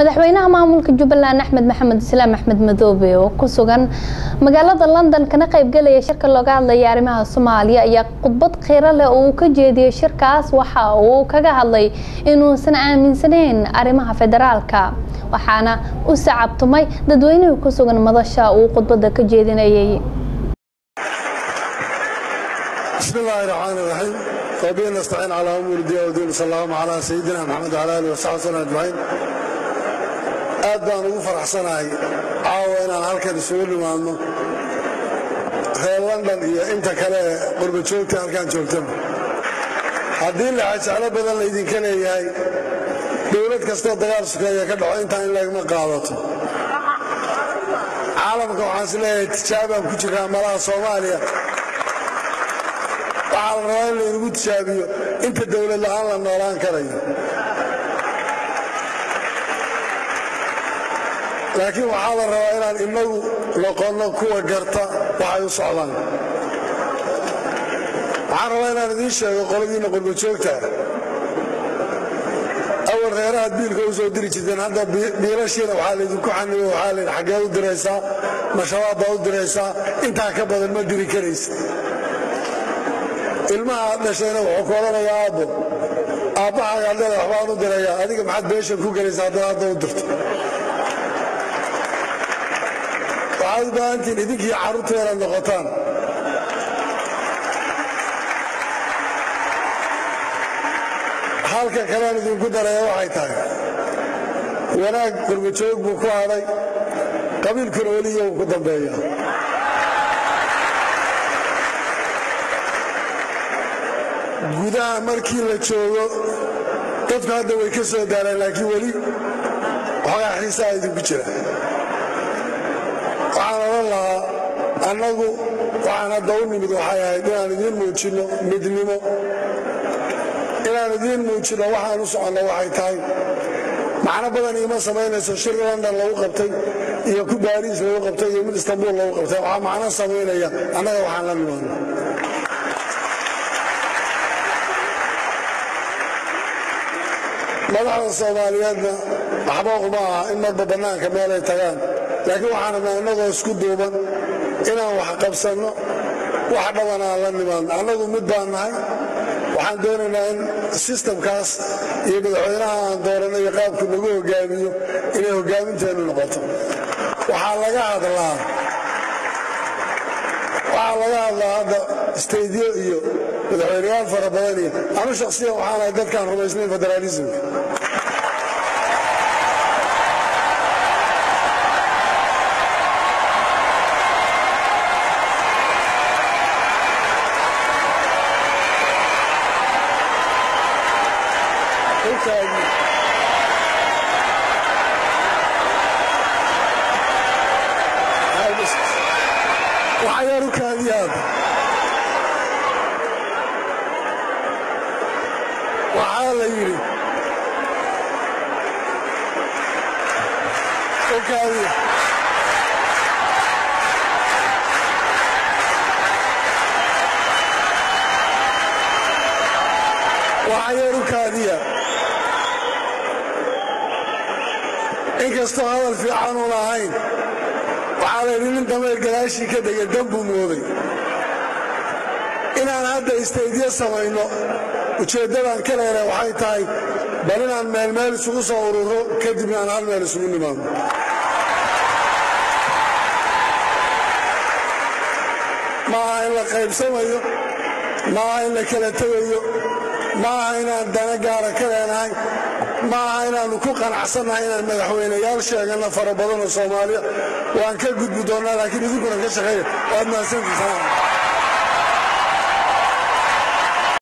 madaxweynaha maamulka jubbaland axmed maxamed islaam axmed madoobe oo ku sugan magaalada london kana qaybgelaya shirka looga hadlaya arrimaha soomaaliya ayaa khudbad khiiro leh oo uu ka jeediyey shirkaas waxa uu kaga hadlay inuusan aaminsaneyn arrimaha federaalka waxaana u sacabtumay dadweynihii ku sugan madasha uu khudbada ka jeedinayay بسم الله الرحمن الرحيم وبه نستعين على امور الدين والدين صلى الله على سيدنا محمد وعلى اله وصحبه وسلم اجمعين aad baan ugu faraxsanahay. Caawa inaan halkan isugu nimaadno reer london iyo inta kale ee qurbajoogta halkaan joogtaba haddii laxajeclo badan laydinka leeyahay dowlad kastoo dagaal sukeeya ka dhaco intaan in lagama qaadato. Caalamka waxaan is leeyahay tijaabaan ku jirnaa malaha soomaaliya. Waxaa la rabaa in laynagu tijaabiyo. Inta dowlad la'aan la noolaan karayo laakiin waxaa la rabaa inaan inagu noqonno kuwa garta waxay u socdaan. Waxaan rabaa inaan idiin sheego qoladiinna qurbajoogta awal reerahaad biilka u soo diri jirteen hadda biilashiina waxaa laydinku xanibo waxaa laydhi xaggee u diraysaa? Mashabaab baa u diraysaa? Intaa ka badan ma diri karaysa ilmaha aad dhashayna wuxuu ku odhanayaa aabbo aabbahaaga ad leeda waxbaan u dirayaa adiga maxaad beeshan ku gelaysa haddaad hadda u dirto waxaad u baahantihiin idinkii carruurta noqotaan. Halka kalean idinku daraya waxay tahay. Wanaag qurbajoog buu ku hadhay qabiilkuna weliya uu ku dambeeya gudaha markii la joogo dadku hadda way ka soo daaraan laakiin weli waxoogaa xiisaa idinku jira odhan lahaa annagu waxaan hadda u nimid waxay ahayd inaan idiin muujinno midnimo. Inaan idiin muujinno waxaan u soconno waxay tahay. Macno badan iima samaynayso shir london lagu qabtay iyo ku baariis lagu qabtay iyo mid istanbuul lagu qabtay. Waxaa macno samaynaya annaga waxaan la nimaadno madaxda soomaaliyeedna waxba uma aha in marba bannaanka meelay tagaan laakiin waxaan rabnaa innagoo isku duuban inaan wax qabsanno wax dhaban aan la nimaadno annagu mid baan nahay waxaan doonaynaa in sistamkaas iyo madaxweynaha aan dooranno iyo qaabku nagu hogaamiyo inay hogaaminteennu noqoto. Waxaa laga hadlaa waxaa laga hadlaa hadda staydyo iyo madaxweyneyaal fara badan iyo anu shakhsiyan waxaan ahay dadkaan rumaysnayn federaalismka waxyaarukaadiyaad waxaa la waxyaarukaadiya inkastoo hadal fiicanuun ahayn waxaa la yidhi nin dameer gadaashii ka dega dambuu mooday. Inaan hadda istaydyo samayno ujeeddadaan ka leena waxay tahay bal inaan meel meel isugu soo ururo kadibna aan hal meel isugu nimaadno ma aha in la qaybsamayo ma aha in la kala tegayo ma aha inaan dana gaara ka leenahay. Ma aha inaannu ku qanacsannahay inaan madaxweyneyaal sheeganno fara badanoo soomaaliya. Waan ka gudbi doonnaa laakiin idinkuna ka shaqeeya waad mahadsantiisaan